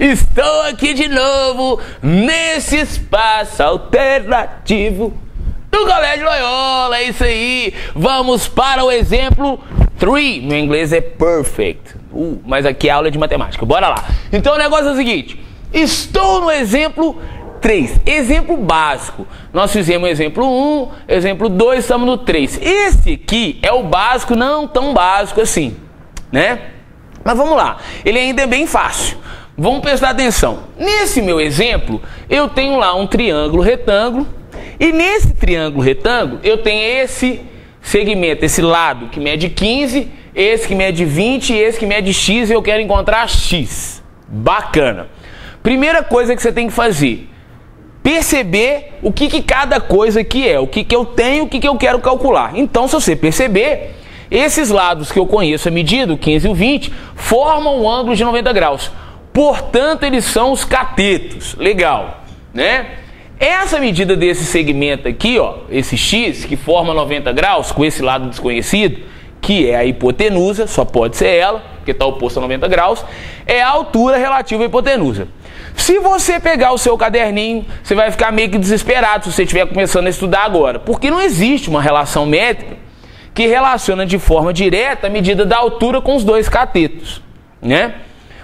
Estou aqui de novo nesse espaço alternativo do Colégio Loyola. É isso aí. Vamos para o exemplo 3. Meu inglês é perfect. Uh, mas aqui é aula de matemática. Bora lá. Então o negócio é o seguinte: estou no exemplo 3. Exemplo básico. Nós fizemos exemplo 1, exemplo 2, estamos no 3. Esse aqui é o básico, não tão básico assim, né? Mas vamos lá, ele ainda é bem fácil. Vamos prestar atenção. Nesse meu exemplo, eu tenho lá um triângulo retângulo, e nesse triângulo retângulo eu tenho esse segmento, esse lado que mede 15, esse que mede 20 e esse que mede x, e eu quero encontrar x. Bacana. Primeira coisa que você tem que fazer, perceber o que, que cada coisa aqui é, o que, que eu tenho, o que, que eu quero calcular. Então, se você perceber, esses lados que eu conheço a medida, o 15 e o 20, formam um ângulo de 90 graus. Portanto, eles são os catetos. Legal, né? Essa medida desse segmento aqui, ó, esse x que forma 90 graus com esse lado desconhecido, que é a hipotenusa, só pode ser ela, porque está oposto a 90 graus, é a altura relativa à hipotenusa. Se você pegar o seu caderninho, você vai ficar meio que desesperado se você estiver começando a estudar agora, porque não existe uma relação métrica que relaciona de forma direta a medida da altura com os dois catetos, né?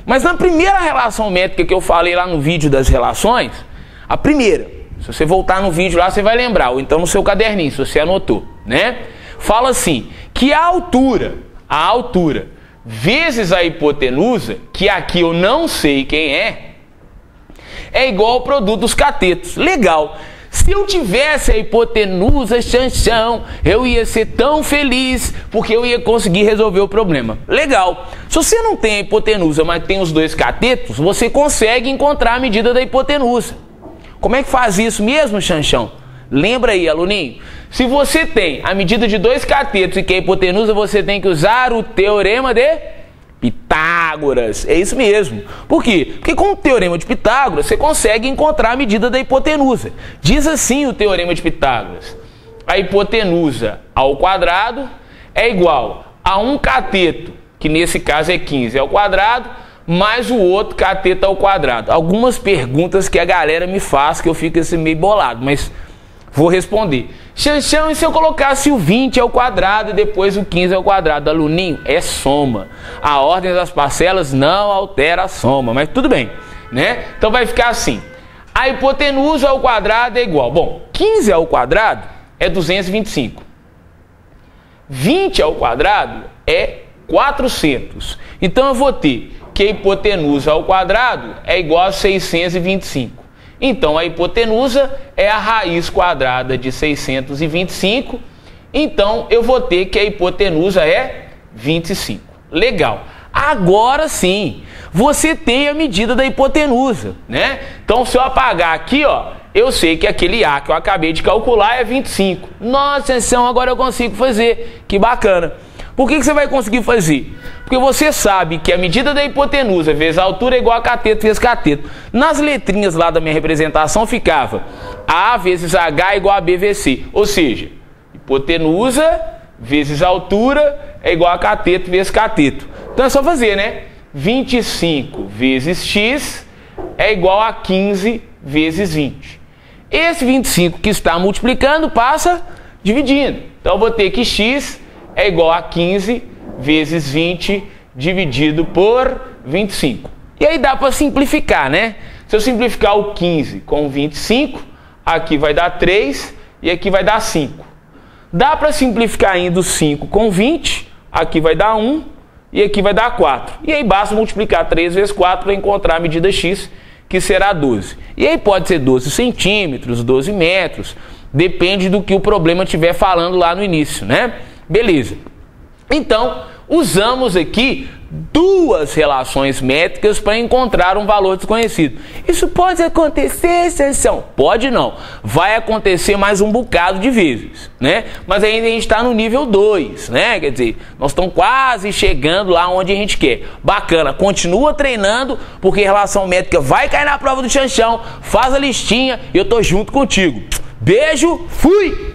Mas na primeira relação métrica que eu falei lá no vídeo das relações, a primeira, se você voltar no vídeo lá, você vai lembrar, ou então no seu caderninho, se você anotou, né? Fala assim, que a altura, a altura vezes a hipotenusa, que aqui eu não sei quem é, é igual ao produto dos catetos. Legal. Se eu tivesse a hipotenusa chanchão, eu ia ser tão feliz porque eu ia conseguir resolver o problema. Legal. Se você não tem a hipotenusa, mas tem os dois catetos, você consegue encontrar a medida da hipotenusa. Como é que faz isso mesmo, chanchão? Lembra aí, aluninho? Se você tem a medida de dois catetos e que é a hipotenusa, você tem que usar o teorema de Pitágoras. É isso mesmo. Por quê? Porque com o teorema de Pitágoras você consegue encontrar a medida da hipotenusa. Diz assim o teorema de Pitágoras: a hipotenusa ao quadrado é igual a um cateto, que nesse caso é 15 ao quadrado, mais o outro cateto ao quadrado. Algumas perguntas que a galera me faz que eu fico assim meio bolado, mas vou responder. Xanxão, e se eu colocasse o 20 ao quadrado e depois o 15 ao quadrado? Aluninho, é soma. A ordem das parcelas não altera a soma, mas tudo bem, né? Então vai ficar assim. A hipotenusa ao quadrado é igual. Bom, 15 ao quadrado é 225. 20 ao quadrado é 400. Então eu vou ter que a hipotenusa ao quadrado é igual a 625. Então a hipotenusa é a raiz quadrada de 625. Então eu vou ter que a hipotenusa é 25. Legal. Agora sim, você tem a medida da hipotenusa, né? Então se eu apagar aqui, ó, eu sei que aquele A que eu acabei de calcular é 25. Nossa, então agora eu consigo fazer. Que bacana. Por que, que você vai conseguir fazer? Porque você sabe que a medida da hipotenusa vezes a altura é igual a cateto vezes cateto. Nas letrinhas lá da minha representação ficava A vezes H é igual a B vezes C. Ou seja, hipotenusa vezes altura é igual a cateto vezes cateto. Então é só fazer, né? 25 vezes x é igual a 15 vezes 20. Esse 25 que está multiplicando passa dividindo. Então eu vou ter que x é igual a 15 vezes 20 dividido por 25. E aí dá para simplificar, né? Se eu simplificar o 15 com 25, aqui vai dar 3 e aqui vai dar 5. Dá para simplificar ainda o 5 com 20, aqui vai dar 1 e aqui vai dar 4. E aí basta multiplicar 3 vezes 4 para encontrar a medida x, que será 12. E aí pode ser 12 centímetros, 12 metros, depende do que o problema estiver falando lá no início, né? Beleza. Então, usamos aqui duas relações métricas para encontrar um valor desconhecido. Isso pode acontecer, Sessão? Pode não. Vai acontecer mais um bocado de vezes, né? Mas ainda a gente está no nível 2, né? Quer dizer, nós estamos quase chegando lá onde a gente quer. Bacana, continua treinando, porque relação métrica vai cair na prova do chanchão. Faz a listinha e eu tô junto contigo. Beijo, fui!